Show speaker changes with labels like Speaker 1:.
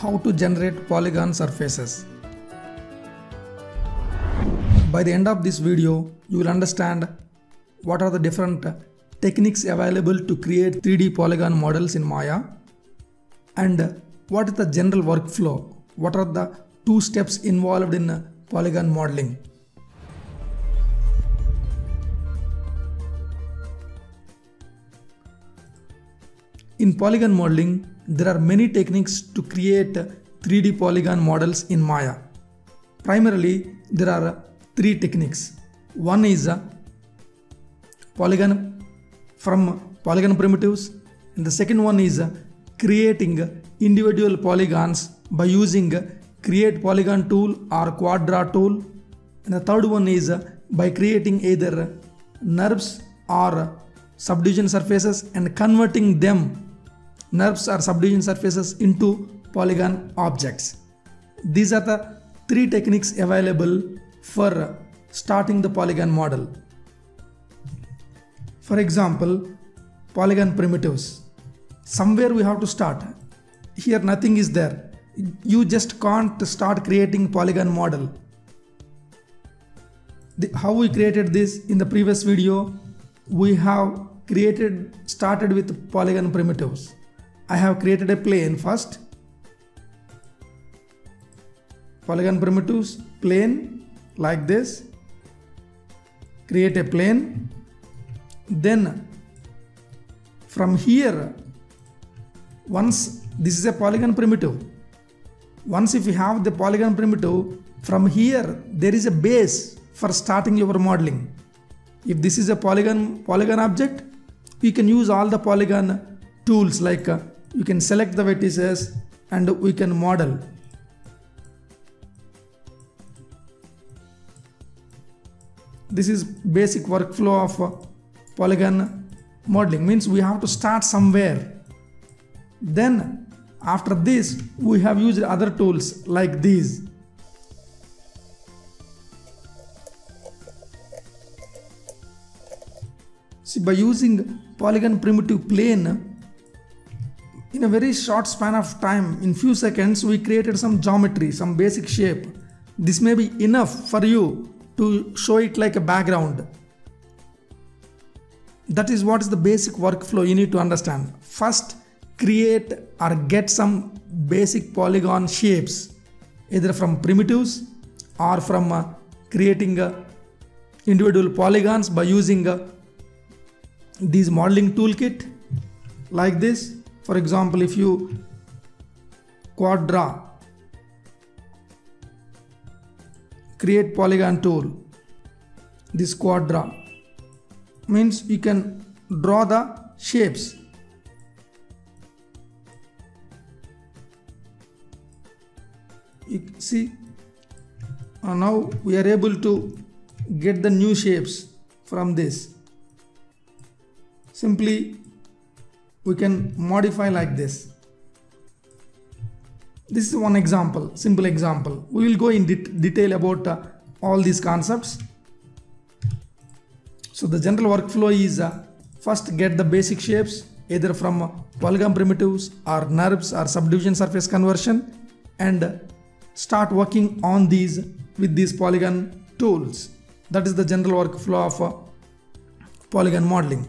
Speaker 1: how to generate polygon surfaces. By the end of this video, you will understand what are the different techniques available to create 3D polygon models in Maya and what is the general workflow, what are the two steps involved in polygon modeling. In polygon modeling, there are many techniques to create 3D polygon models in Maya. Primarily, there are three techniques. One is a polygon from polygon primitives, and the second one is uh, creating individual polygons by using uh, create polygon tool or Quad Draw tool, and the third one is by creating either NURBS or subdivision surfaces and converting them NURBS or subdivision surfaces into polygon objects. These are the three techniques available for starting the polygon model. For example, polygon primitives. Somewhere we have to start. Here nothing is there. You just can't start creating polygon model. The, how we created this in the previous video, we have created started with polygon primitives. I have created a plane first. Polygon primitives, plane like this. Create a plane. Then from here, once this is a polygon primitive, once if you have the polygon primitive, from here there is a base for starting your modeling. If this is a polygon polygon object, we can use all the polygon tools like you can select the vertices and we can model. This is basic workflow of polygon modeling. Means we have to start somewhere. Then after this we have used other tools like these. See by using polygon primitive plane in a very short span of time in few seconds we created some geometry some basic shape. This may be enough for you to show it like a background. That is what is the basic workflow you need to understand. First create or get some basic polygon shapes either from primitives or from uh, creating uh, individual polygons by using uh, these modeling toolkit like this for example if you Quad Draw create polygon tool this Quad Draw means you can draw the shapes. You see uh, now we are able to get the new shapes from this. Simply we can modify like this. This is one example simple example. We will go in det detail about uh, all these concepts. So the general workflow is uh, first get the basic shapes either from uh, polygon primitives or NURBS or subdivision surface conversion and start working on these with these polygon tools. That is the general workflow of uh, polygon modeling